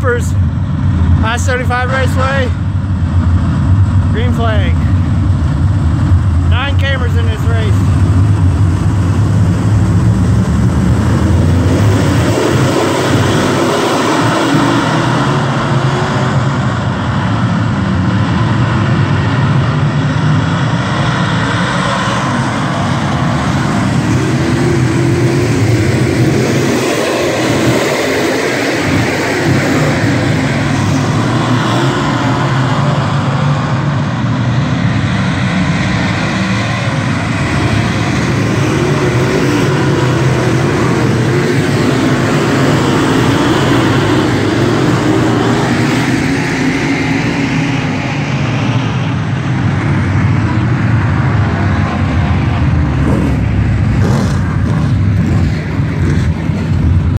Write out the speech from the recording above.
Supers. I-75 Raceway. Green flag. Nine cameras in this race.